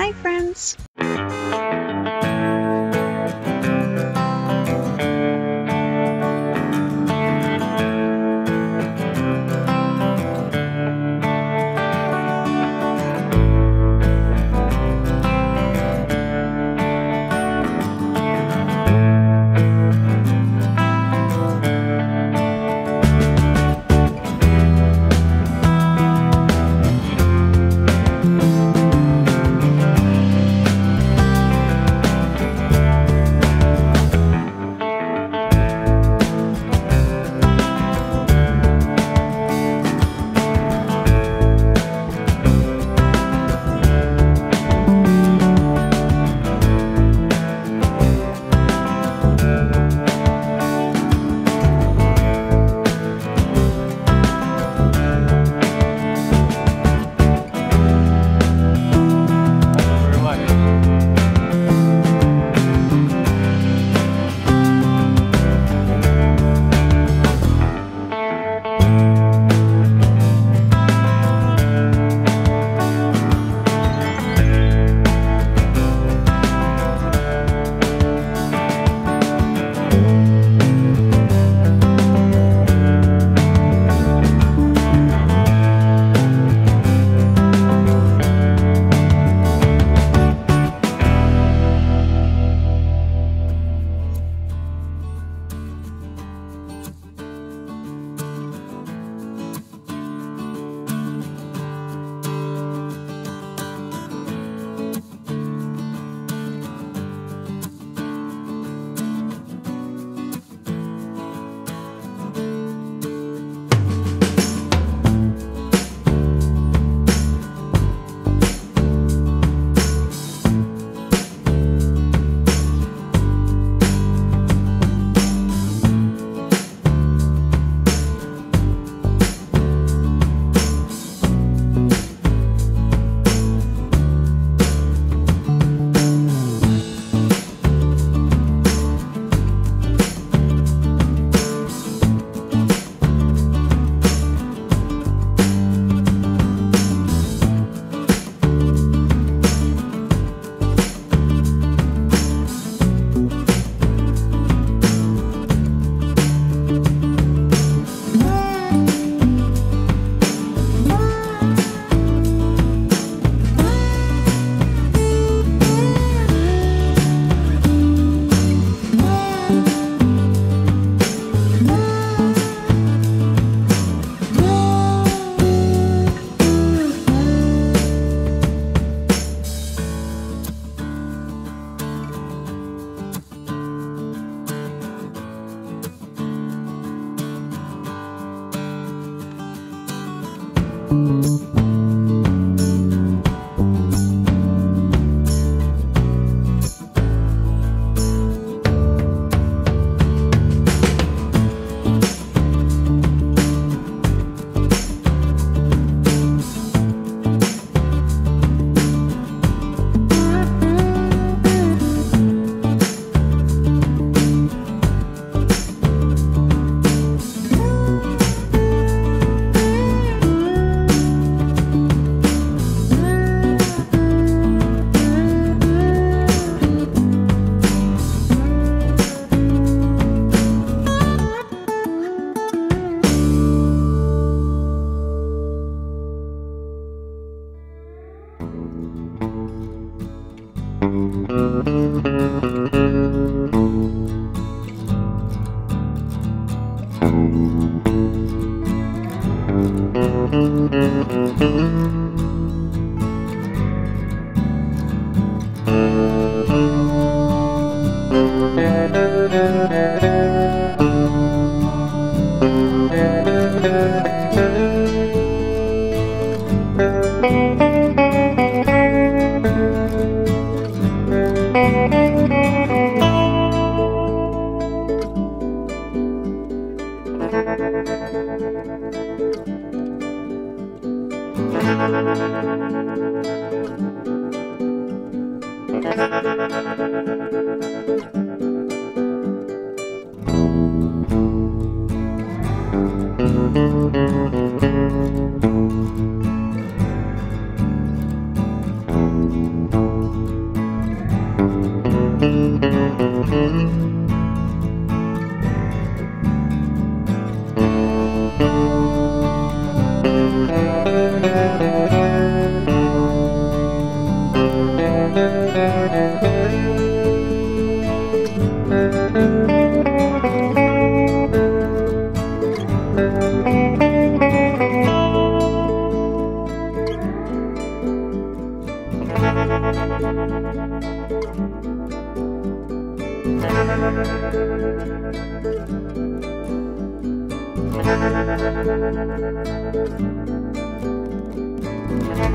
Hi, friends.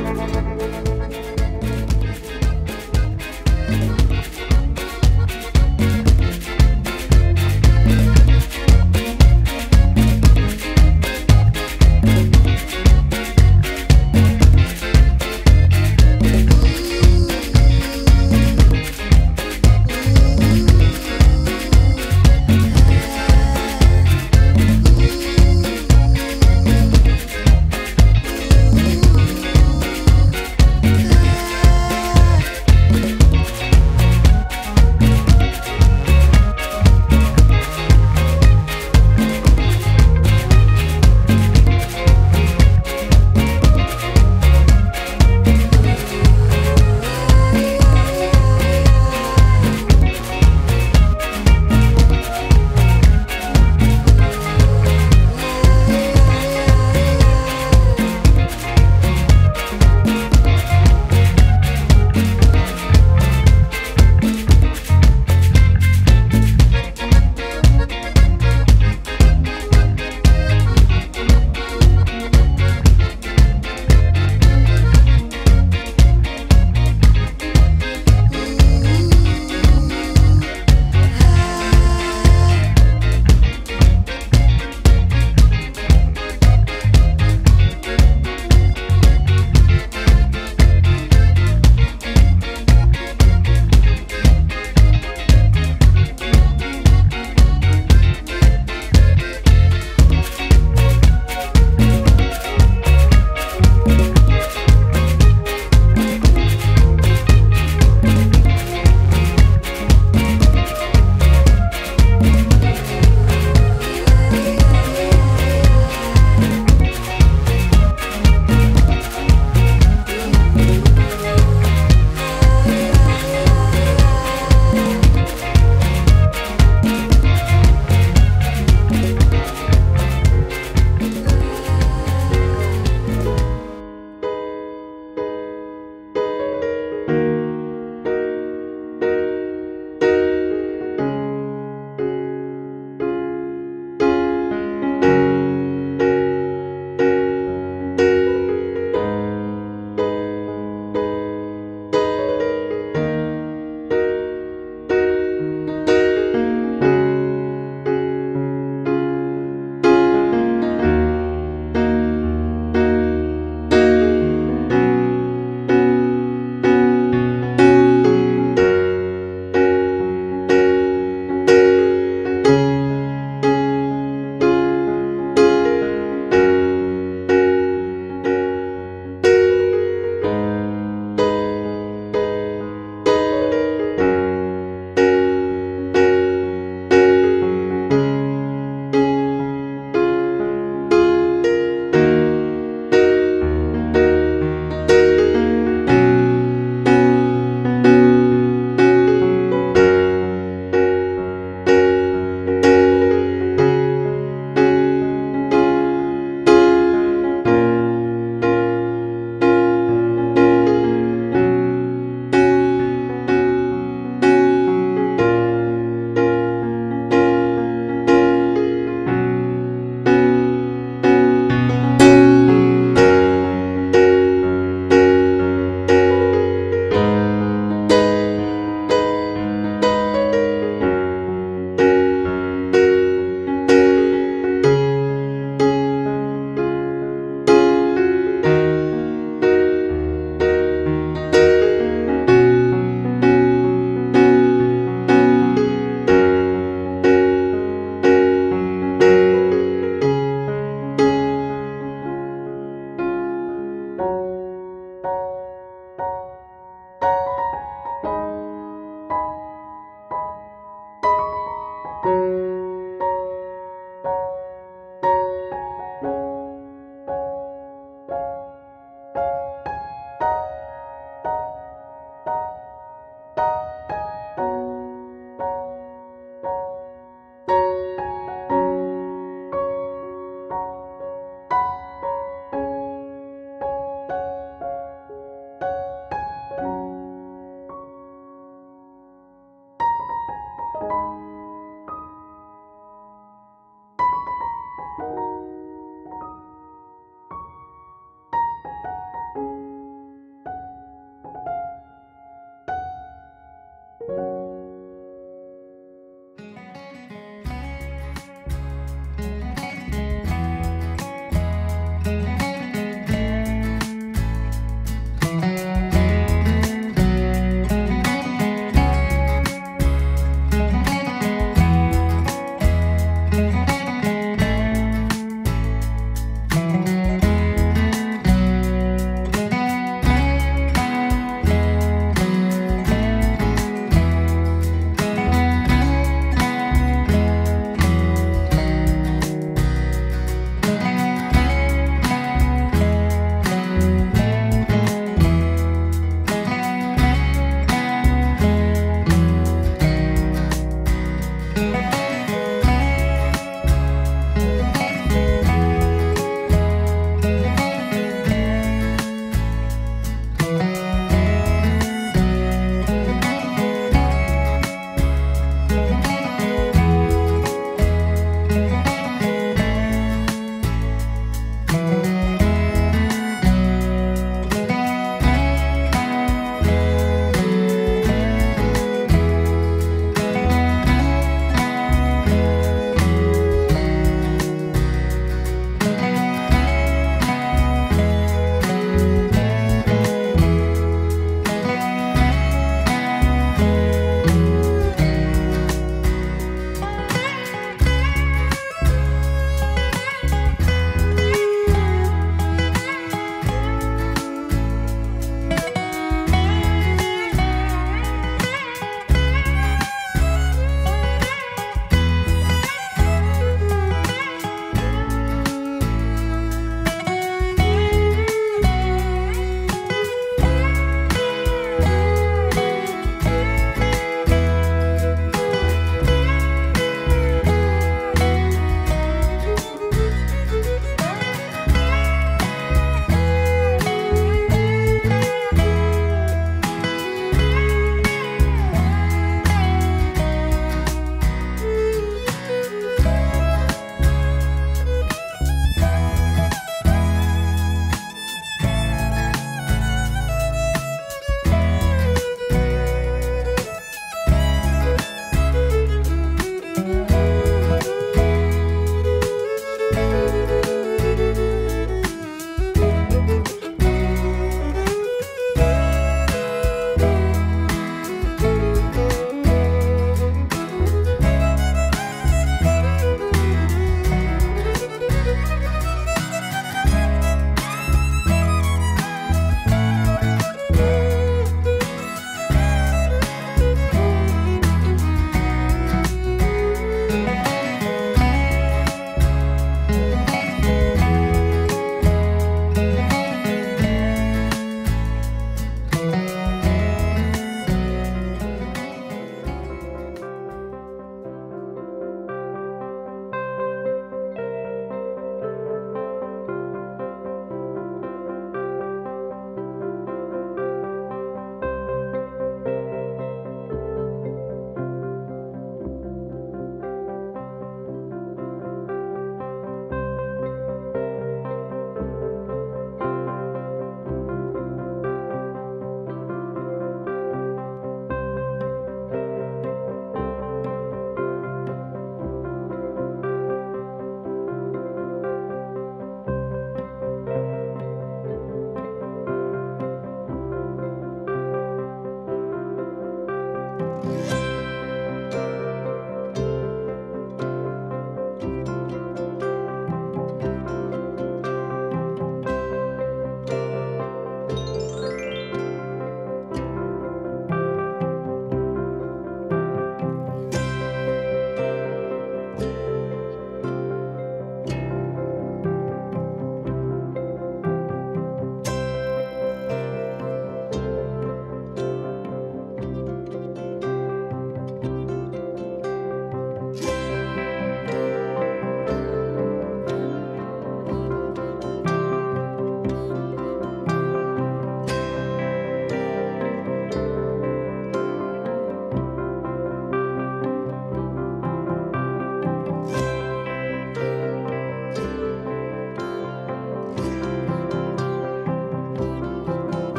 Ooh.